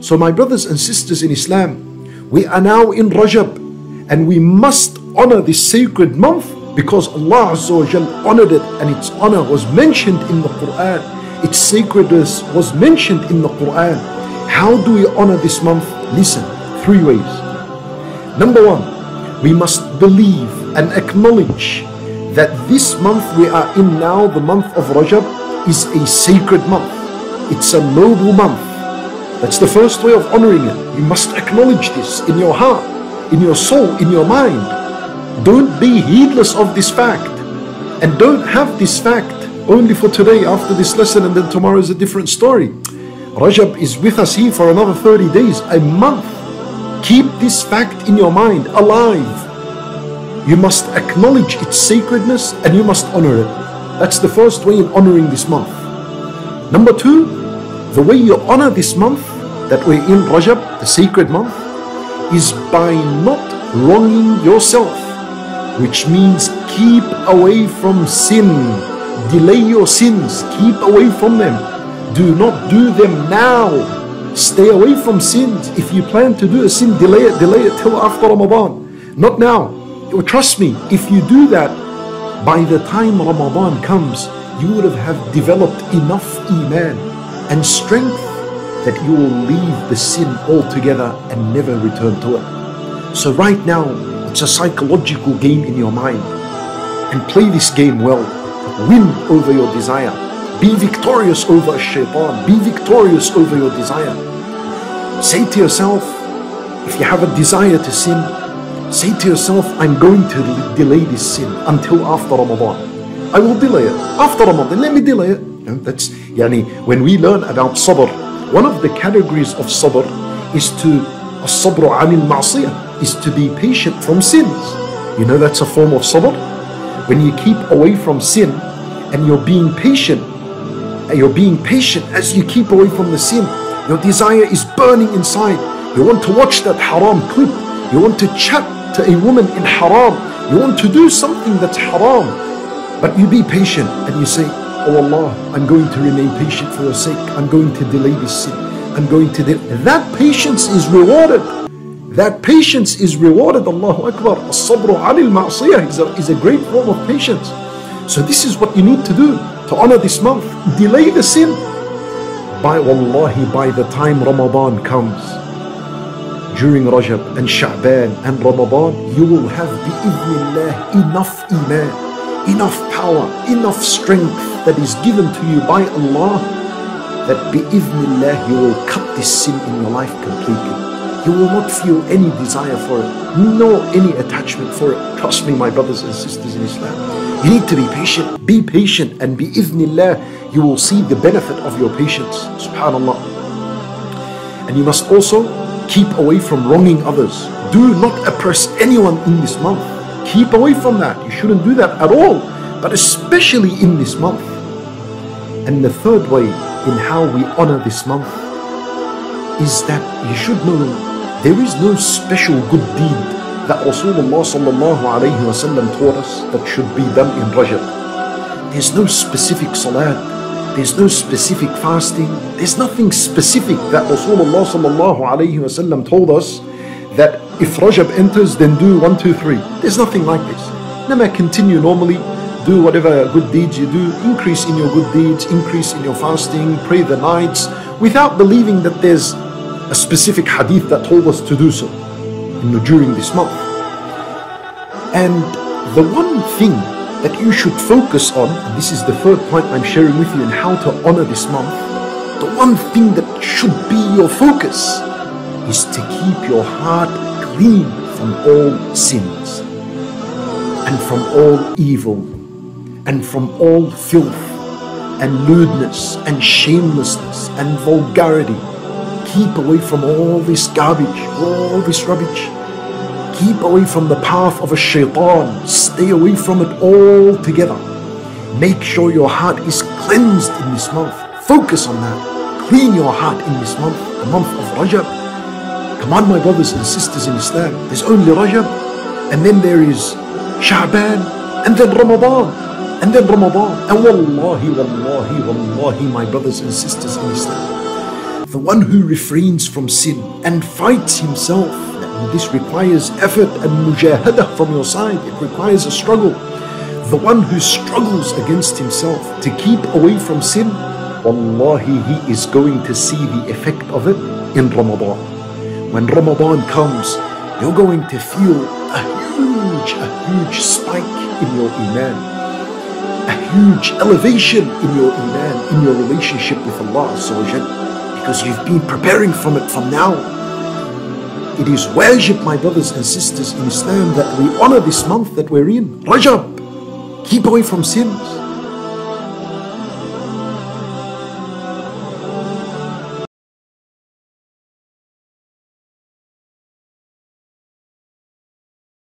So, my brothers and sisters in Islam, we are now in Rajab and we must honor this sacred month because Allah honored it and its honor was mentioned in the Quran. Its sacredness was mentioned in the Quran. How do we honor this month? Listen, three ways. Number one, we must believe and acknowledge that this month we are in now, the month of Rajab, is a sacred month. It's a noble month. That's the first way of honoring it. You must acknowledge this in your heart, in your soul, in your mind. Don't be heedless of this fact. And don't have this fact only for today after this lesson and then tomorrow is a different story. Rajab is with us here for another 30 days, a month. Keep this fact in your mind alive. You must acknowledge its sacredness and you must honor it. That's the first way in honoring this month. Number two, the way you honor this month that we're in Rajab, the sacred month, is by not wronging yourself, which means keep away from sin. Delay your sins, keep away from them. Do not do them now. Stay away from sins. If you plan to do a sin, delay it, delay it till after Ramadan. Not now. Trust me, if you do that, by the time Ramadan comes, you would have developed enough iman and strength that you will leave the sin altogether and never return to it. So right now, it's a psychological game in your mind. And play this game well. Win over your desire. Be victorious over shaitan. Be victorious over your desire. Say to yourself, if you have a desire to sin, say to yourself, I'm going to delay this sin until after Ramadan. I will delay it. After Ramadan, let me delay it. No, that's yani when we learn about sabr, one of the categories of sabr is to sabr anil ma'siyah, is to be patient from sins. You know that's a form of sabr. When you keep away from sin and you're being patient, and you're being patient as you keep away from the sin. Your desire is burning inside. You want to watch that haram clip. You want to chat to a woman in haram. You want to do something that's haram. But you be patient and you say, Oh Allah, I'm going to remain patient for your sake. I'm going to delay this sin. I'm going to delay. That patience is rewarded. That patience is rewarded. Allahu Akbar. As-sabru anil ma'asiyah is a, is a great form of patience. So this is what you need to do to honor this month. Delay the sin. By Wallahi, by the time Ramadan comes, during Rajab and Sha'ban and Ramadan, you will have bi'idhnillah enough iman, enough power, enough strength that is given to you by Allah that bi'idhnillah you will cut this sin in your life completely. You will not feel any desire for it, nor any attachment for it. Trust me, my brothers and sisters in Islam. You need to be patient. Be patient and bi'idhnillah you will see the benefit of your patience. Subhanallah. And you must also keep away from wronging others. Do not oppress anyone in this month. Keep away from that. You shouldn't do that at all, but especially in this month. And the third way in how we honor this month is that you should know there is no special good deed that Rasulullah sallallahu alayhi wasallam taught us that should be done in Rajab. There's no specific salat, there's no specific fasting, there's nothing specific that Rasulullah sallallahu alayhi wasallam told us that if Rajab enters, then do one, two, three. There's nothing like this. Never continue normally, do whatever good deeds you do, increase in your good deeds, increase in your fasting, pray the nights, without believing that there's a specific hadith that told us to do so you know, during this month. And the one thing that you should focus on, and this is the third point I'm sharing with you in how to honor this month, the one thing that should be your focus is to keep your heart clean from all sins and from all evil and from all filth and lewdness and shamelessness and vulgarity. Keep away from all this garbage, all this rubbish. Keep away from the path of a shaitan. Stay away from it altogether. Make sure your heart is cleansed in this month. Focus on that. Clean your heart in this month, the month of Rajab. Come on, my brothers and sisters in Islam. There's only Rajab, and then there is Sha'ban, and then Ramadan, and then Ramadan. And wallahi, wallahi, wallahi, my brothers and sisters in Islam. the one who refrains from sin and fights himself. And this requires effort and mujahadah from your side. It requires a struggle. The one who struggles against himself to keep away from sin, Wallahi, he is going to see the effect of it in Ramadan. When Ramadan comes, you're going to feel a huge, a huge spike in your iman, a huge elevation in your iman, in your relationship with Allah because you've been preparing from it from now. It is wajib, my brothers and sisters in Islam, that we honor this month that we're in, Rajab. Keep away from sins.